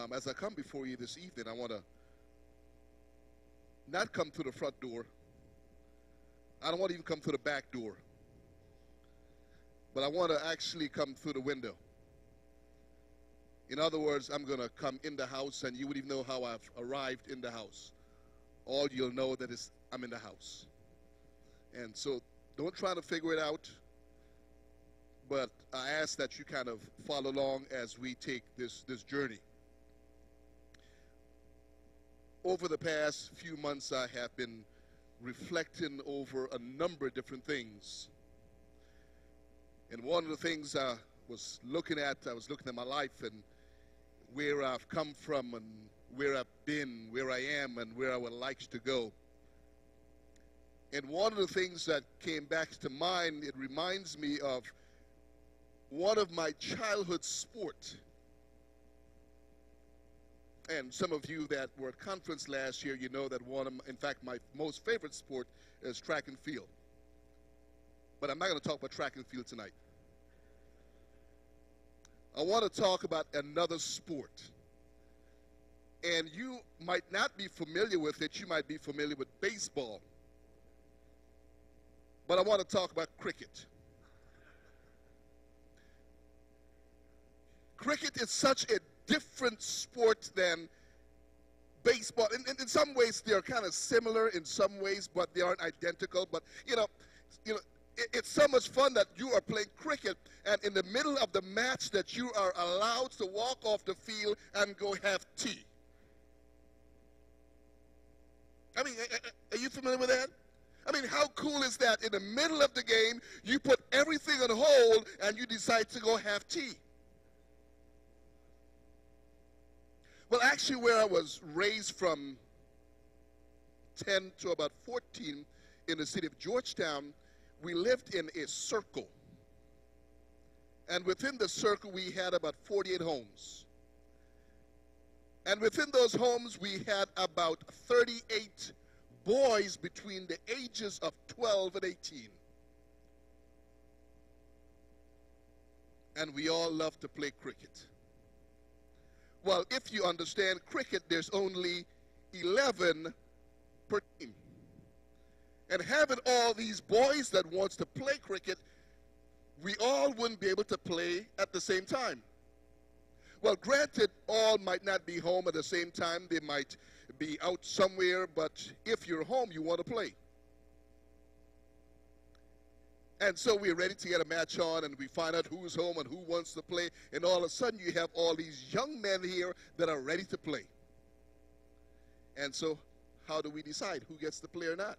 um, as I come before you this evening, I want to not come through the front door. I don't want to even come through the back door. But I want to actually come through the window. In other words, I'm going to come in the house, and you would even know how I've arrived in the house. All you'll know that is I'm in the house. And so don't try to figure it out, but I ask that you kind of follow along as we take this, this journey. Over the past few months, I have been reflecting over a number of different things. And one of the things I was looking at, I was looking at my life and where I've come from and where I've been, where I am, and where I would like to go. And one of the things that came back to mind, it reminds me of one of my childhood sport. And some of you that were at conference last year, you know that one of, in fact, my most favorite sport is track and field. But I'm not going to talk about track and field tonight. I want to talk about another sport. And you might not be familiar with it. You might be familiar with baseball. But I want to talk about cricket. Cricket is such a different sport than baseball. In, in, in some ways, they're kind of similar in some ways, but they aren't identical. But, you know, you know, it, it's so much fun that you are playing cricket, and in the middle of the match that you are allowed to walk off the field and go have tea. I mean, are you familiar with that? I mean, how cool is that? In the middle of the game, you put everything on hold and you decide to go have tea. Well, actually, where I was raised from 10 to about 14 in the city of Georgetown, we lived in a circle. And within the circle, we had about 48 homes. And within those homes, we had about 38 boys between the ages of 12 and 18. And we all loved to play cricket. Well, if you understand cricket, there's only 11 per team. And having all these boys that wants to play cricket, we all wouldn't be able to play at the same time. Well, granted, all might not be home at the same time. They might be out somewhere, but if you're home, you want to play. And so we're ready to get a match on, and we find out who's home and who wants to play. And all of a sudden, you have all these young men here that are ready to play. And so, how do we decide who gets to play or not?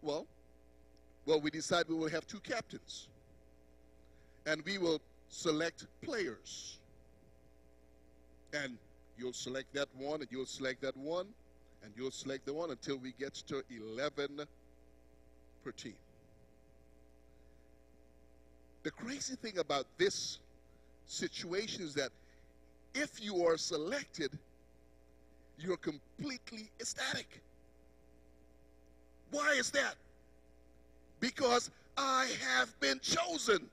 Well, well, we decide we will have two captains, and we will select players. And You'll select that one, and you'll select that one, and you'll select the one until we get to 11 per team. The crazy thing about this situation is that if you are selected, you're completely ecstatic. Why is that? Because I have been chosen.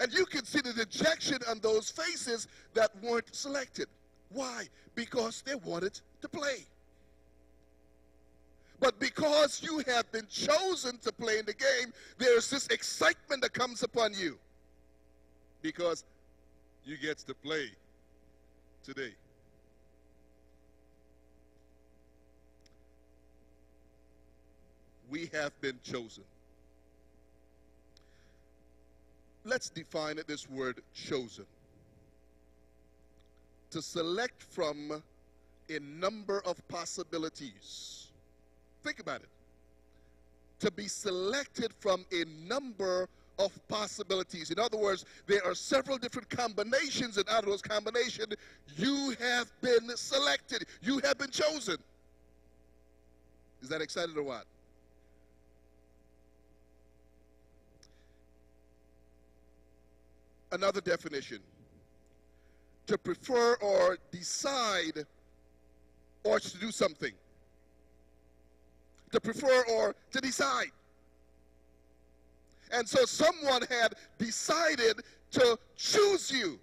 And you can see the dejection on those faces that weren't selected. Why? Because they wanted to play. But because you have been chosen to play in the game, there's this excitement that comes upon you. Because you get to play today. We have been chosen. let's define this word chosen. To select from a number of possibilities. Think about it. To be selected from a number of possibilities. In other words, there are several different combinations, and out of those combinations, you have been selected. You have been chosen. Is that excited or what? another definition to prefer or decide or to do something. To prefer or to decide. And so someone had decided to choose you.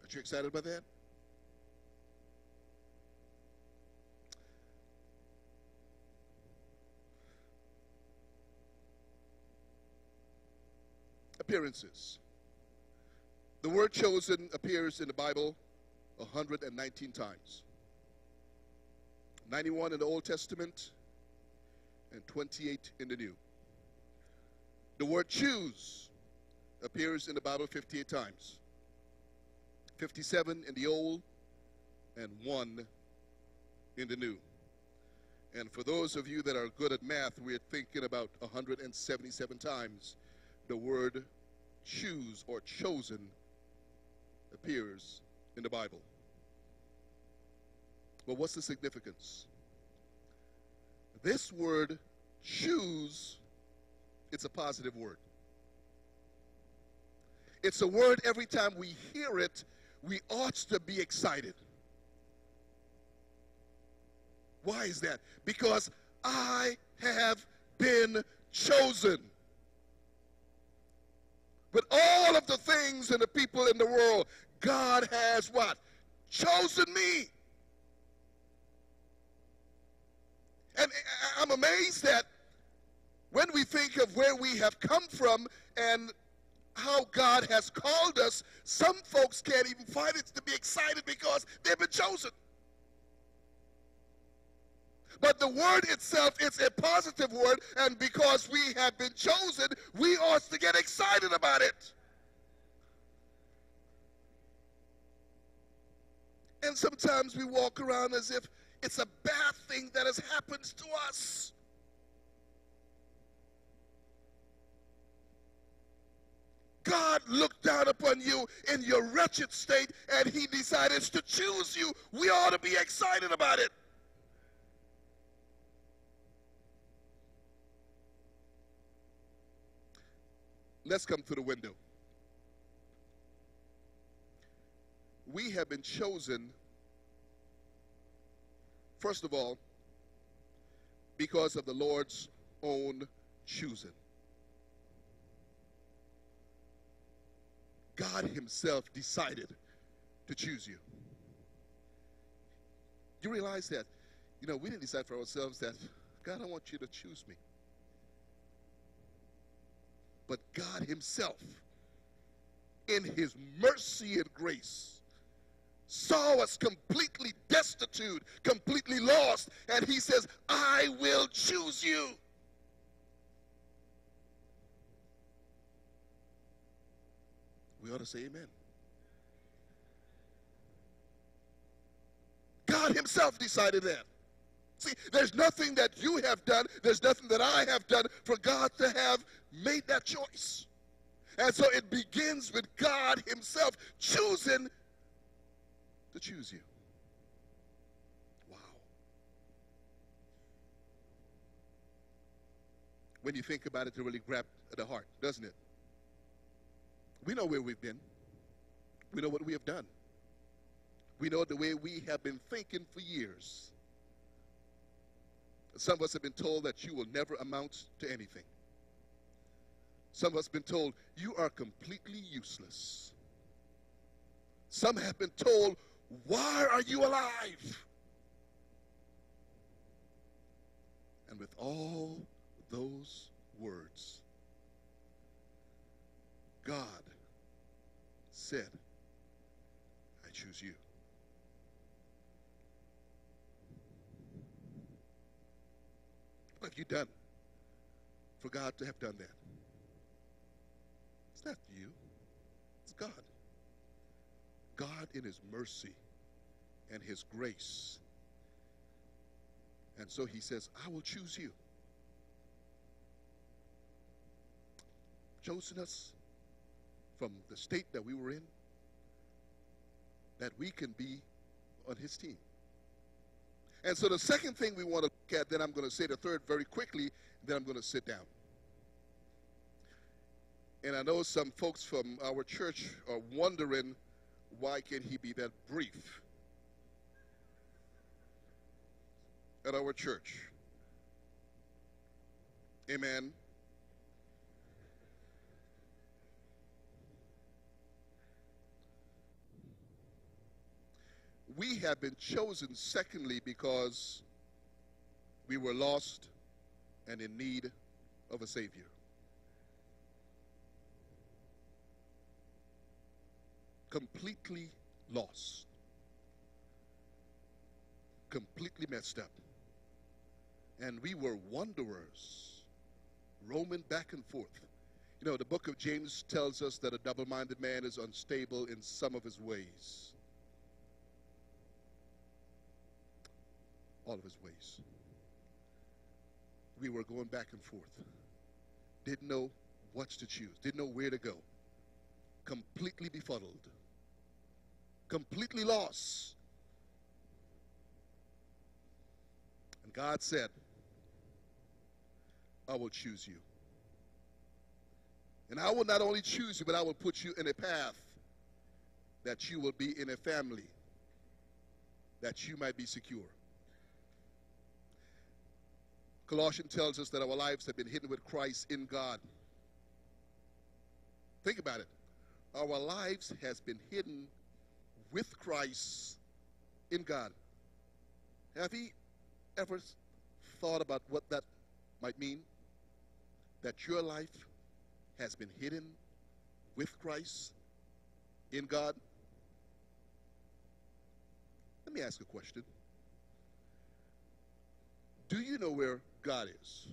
Aren't you excited about that? Appearances. The word chosen appears in the Bible 119 times 91 in the Old Testament and 28 in the New. The word choose appears in the Bible 58 times 57 in the Old and 1 in the New. And for those of you that are good at math, we're thinking about 177 times the word choose or chosen appears in the Bible. But what's the significance? This word choose, it's a positive word. It's a word every time we hear it, we ought to be excited. Why is that? Because I have been chosen. But all of the things and the people in the world, God has what? Chosen me. And I'm amazed that when we think of where we have come from and how God has called us, some folks can't even find it to be excited because they've been chosen. But the word itself, is a positive word, and because we have been chosen, we ought to get excited about it. And sometimes we walk around as if it's a bad thing that has happened to us. God looked down upon you in your wretched state and he decided to choose you. We ought to be excited about it. Let's come to the window. We have been chosen First of all, because of the Lord's own choosing. God Himself decided to choose you. You realize that, you know, we didn't decide for ourselves that, God, I want you to choose me. But God Himself, in His mercy and grace, saw us completely destitute, completely lost, and he says, I will choose you. We ought to say amen. God himself decided that. See, there's nothing that you have done, there's nothing that I have done for God to have made that choice. And so it begins with God himself choosing to choose you. Wow. When you think about it, it really grabs the heart, doesn't it? We know where we've been. We know what we have done. We know the way we have been thinking for years. Some of us have been told that you will never amount to anything. Some of us have been told you are completely useless. Some have been told why are you alive? And with all those words, God said, I choose you. What have you done for God to have done that? It's not you, it's God. God in his mercy and his grace. And so he says, I will choose you. Chosen us from the state that we were in, that we can be on his team. And so the second thing we want to look at, then I'm going to say the third very quickly, then I'm going to sit down. And I know some folks from our church are wondering why can he be that brief at our church? Amen. we have been chosen, secondly, because we were lost and in need of a Savior. Completely lost, completely messed up. And we were wanderers, roaming back and forth. You know, the book of James tells us that a double minded man is unstable in some of his ways. All of his ways. We were going back and forth. Didn't know what to choose, didn't know where to go. Completely befuddled, completely lost. And God said, I will choose you. And I will not only choose you, but I will put you in a path that you will be in a family that you might be secure. Colossians tells us that our lives have been hidden with Christ in God. Think about it. Our lives has been hidden with Christ in God. Have you ever thought about what that might mean? That your life has been hidden with Christ in God? Let me ask a question. Do you know where God is?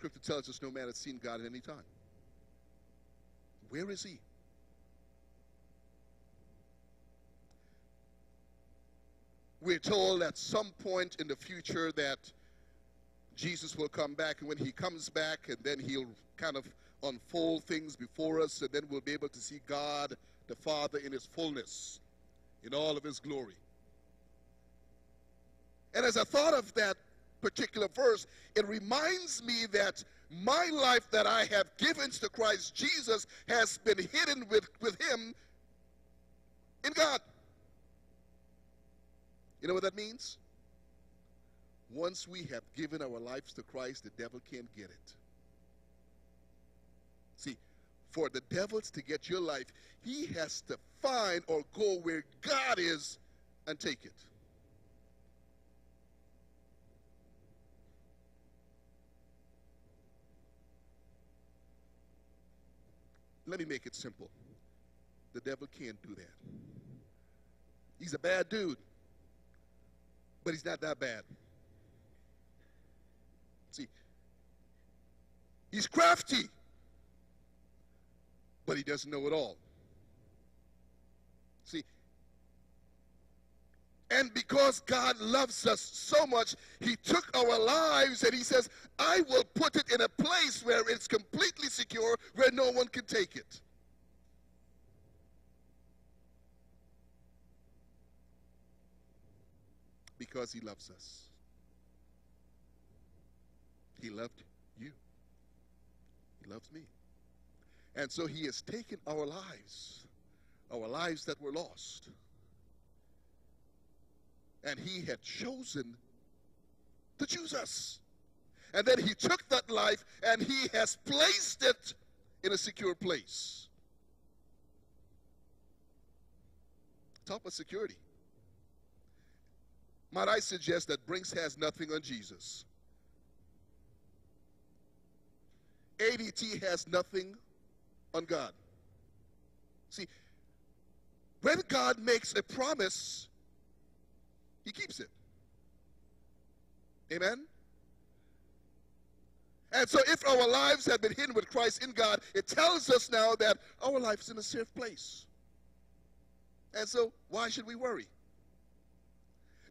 Scripture tells us no man has seen God at any time. Where is he? We're told at some point in the future that Jesus will come back, and when he comes back, and then he'll kind of unfold things before us, and then we'll be able to see God the Father in his fullness, in all of his glory. And as I thought of that particular verse, it reminds me that my life that I have given to Christ Jesus has been hidden with, with him in God. You know what that means? Once we have given our lives to Christ, the devil can't get it. See, for the devils to get your life, he has to find or go where God is and take it. Let me make it simple. The devil can't do that. He's a bad dude, but he's not that bad. See, he's crafty, but he doesn't know it all. See, and because God loves us so much, He took our lives and He says, I will put it in a place where it's completely secure, where no one can take it. Because He loves us. He loved you. He loves me. And so He has taken our lives, our lives that were lost and he had chosen to choose us. And then he took that life and he has placed it in a secure place. Top of security. Might I suggest that Brinks has nothing on Jesus? ADT has nothing on God. See, when God makes a promise, he keeps it. Amen? And so, if our lives have been hidden with Christ in God, it tells us now that our life is in a safe place. And so, why should we worry?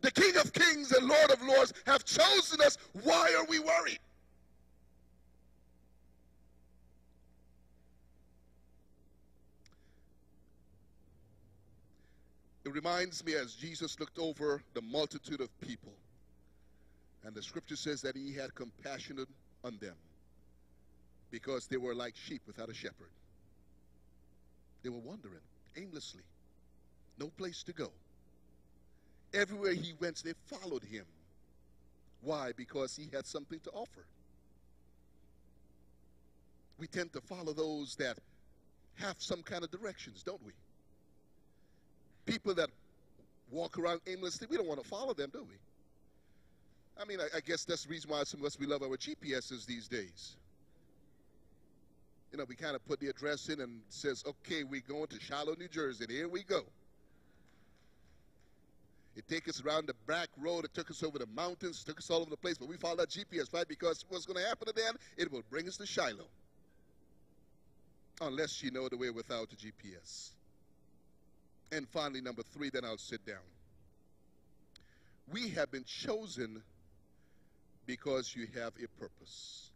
The King of Kings and Lord of Lords have chosen us. Why are we worried? It reminds me as Jesus looked over the multitude of people, and the scripture says that he had compassion on them because they were like sheep without a shepherd. They were wandering aimlessly, no place to go. Everywhere he went, they followed him. Why? Because he had something to offer. We tend to follow those that have some kind of directions, don't we? People that walk around aimlessly, we don't want to follow them, do we? I mean, I, I guess that's the reason why some of us we love our GPSs these days. You know, we kind of put the address in and says, okay, we're going to Shiloh, New Jersey, and here we go. It took us around the back road. It took us over the mountains. It took us all over the place. But we followed that GPS, right? Because what's going to happen to them? It will bring us to Shiloh. Unless you know the way without the GPS. And finally, number three, then I'll sit down. We have been chosen because you have a purpose.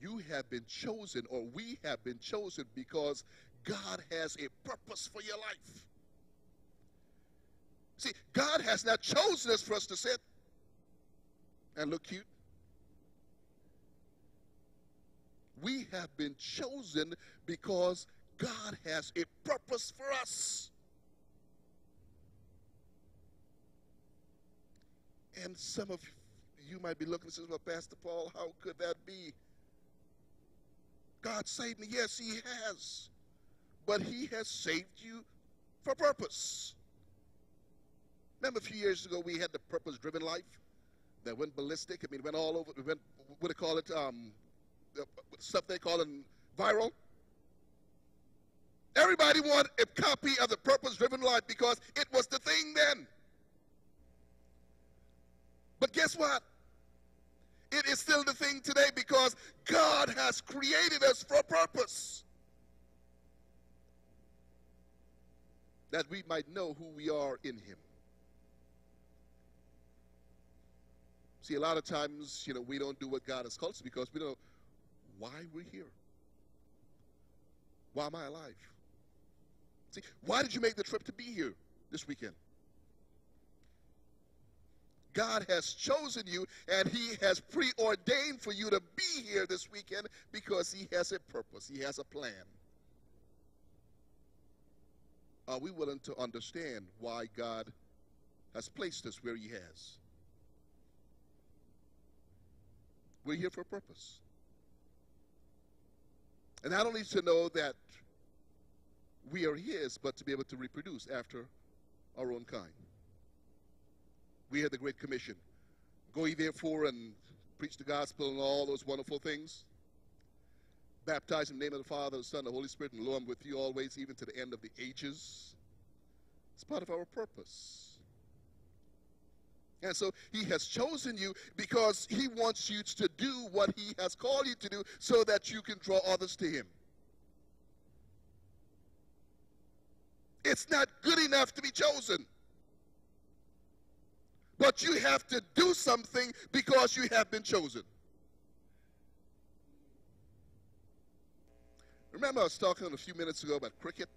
You have been chosen, or we have been chosen because God has a purpose for your life. See, God has not chosen us for us to sit and look cute. We have been chosen because God has a purpose for us. And some of you might be looking and saying, Well, Pastor Paul, how could that be? God saved me. Yes, He has. But He has saved you for purpose. Remember a few years ago we had the purpose driven life that went ballistic? I mean, went all over, went, what do they call it? Um, stuff they call it viral. Everybody wanted a copy of the purpose driven life because it was the thing then. But guess what? It is still the thing today because God has created us for a purpose. That we might know who we are in Him. See, a lot of times, you know, we don't do what God has called us because we don't know why we're here. Why am I alive? See, why did you make the trip to be here this weekend? God has chosen you and He has preordained for you to be here this weekend because He has a purpose, He has a plan. Are we willing to understand why God has placed us where He has? We're here for a purpose. And not only to know that we are His, but to be able to reproduce after our own kind we had the Great Commission. Go ye therefore and preach the gospel and all those wonderful things. Baptize in the name of the Father, the Son, the Holy Spirit, and lo, I'm with you always, even to the end of the ages. It's part of our purpose. And so he has chosen you because he wants you to do what he has called you to do so that you can draw others to him. It's not good enough to be chosen. But you have to do something because you have been chosen. Remember, I was talking a few minutes ago about cricket?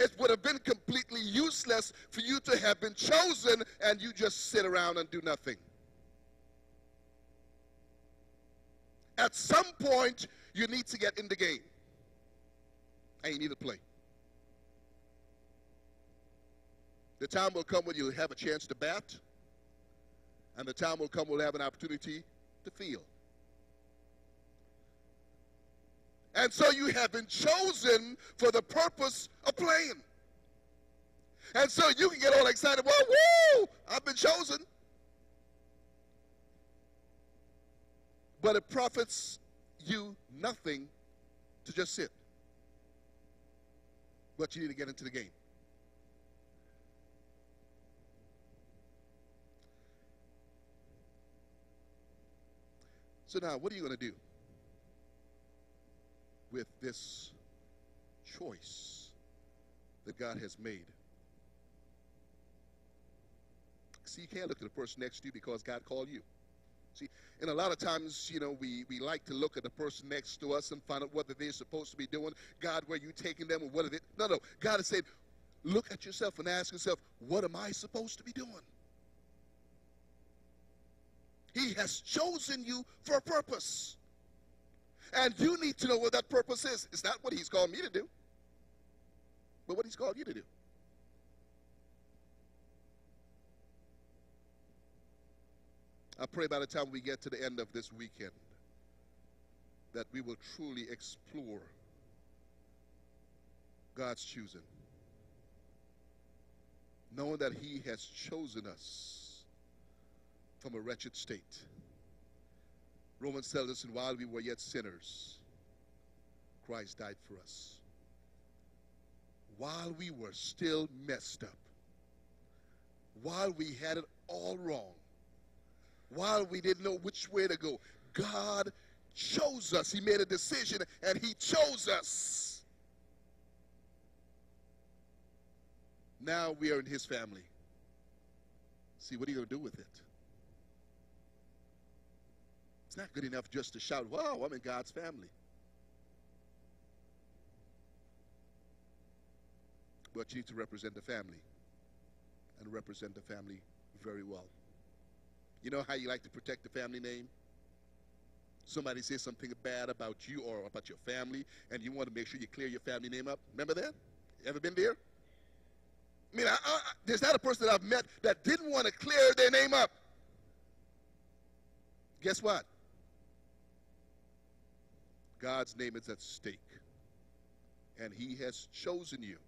It would have been completely useless for you to have been chosen and you just sit around and do nothing. At some point, you need to get in the game. And you need to play. The time will come when you'll have a chance to bat, and the time will come when you'll have an opportunity to feel. And so you have been chosen for the purpose of playing. And so you can get all excited. Well, woo! I've been chosen. But it profits you nothing to just sit. But you need to get into the game. So now, what are you going to do with this choice that God has made? See, you can't look at the person next to you because God called you. See, and a lot of times, you know, we, we like to look at the person next to us and find out what they're supposed to be doing. God, where you taking them or what are they? No, no. God has said, look at yourself and ask yourself, what am I supposed to be doing? He has chosen you for a purpose. And you need to know what that purpose is. It's not what He's called me to do, but what He's called you to do. I pray by the time we get to the end of this weekend that we will truly explore God's choosing. Knowing that He has chosen us from a wretched state. Romans tells us, and while we were yet sinners, Christ died for us. While we were still messed up, while we had it all wrong, while we didn't know which way to go, God chose us. He made a decision and He chose us. Now we are in His family. See, what are you going to do with it? It's not good enough just to shout, wow, I'm in God's family. But you need to represent the family and represent the family very well. You know how you like to protect the family name? Somebody says something bad about you or about your family, and you want to make sure you clear your family name up. Remember that? Ever been there? I mean, I, I, there's not a person that I've met that didn't want to clear their name up. Guess what? God's name is at stake. And He has chosen you,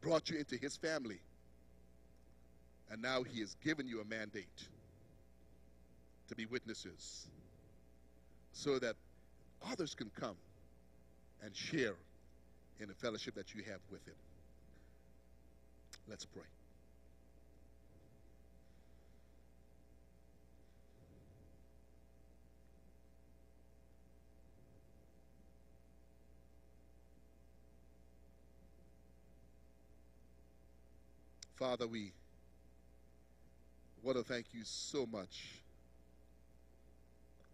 brought you into His family, and now He has given you a mandate to be witnesses so that others can come and share in the fellowship that you have with Him. Let's pray. Father, we want to thank you so much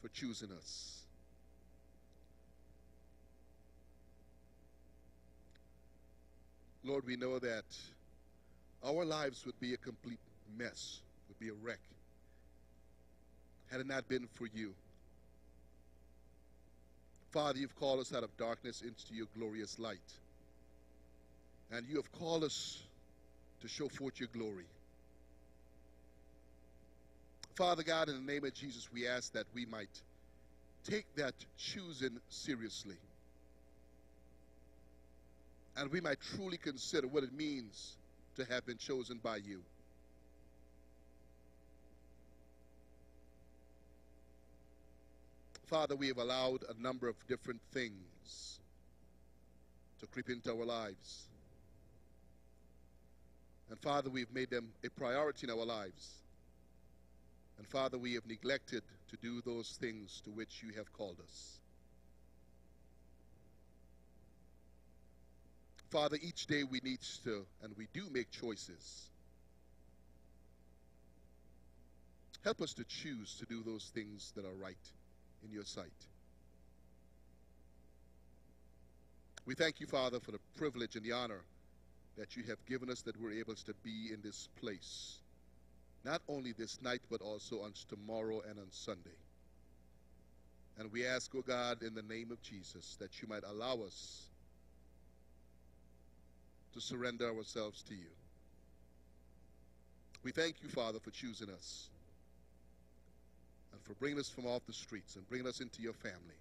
for choosing us. Lord, we know that our lives would be a complete mess, would be a wreck, had it not been for you. Father, you've called us out of darkness into your glorious light. And you have called us to show forth your glory. Father God, in the name of Jesus, we ask that we might take that choosing seriously. And we might truly consider what it means to have been chosen by you. Father, we have allowed a number of different things to creep into our lives. And Father, we've made them a priority in our lives. And Father, we have neglected to do those things to which you have called us. Father, each day we need to, and we do make choices. Help us to choose to do those things that are right in your sight. We thank you, Father, for the privilege and the honor that you have given us that we're able to be in this place. Not only this night, but also on tomorrow and on Sunday. And we ask, O oh God, in the name of Jesus, that you might allow us to surrender ourselves to you. We thank you, Father, for choosing us and for bringing us from off the streets and bringing us into your family.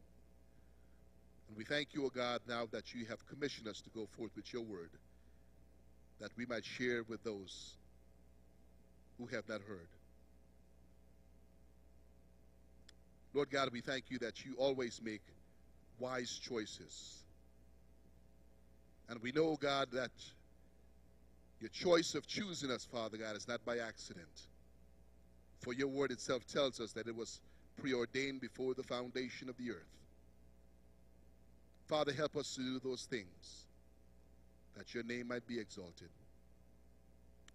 And we thank you, O God, now that you have commissioned us to go forth with your word, that we might share with those who have not heard. Lord God, we thank you that you always make wise choices. And we know, God, that your choice of choosing us, Father God, is not by accident. For your word itself tells us that it was preordained before the foundation of the earth. Father, help us to do those things that your name might be exalted.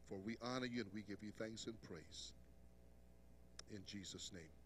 For we honor you and we give you thanks and praise. In Jesus' name.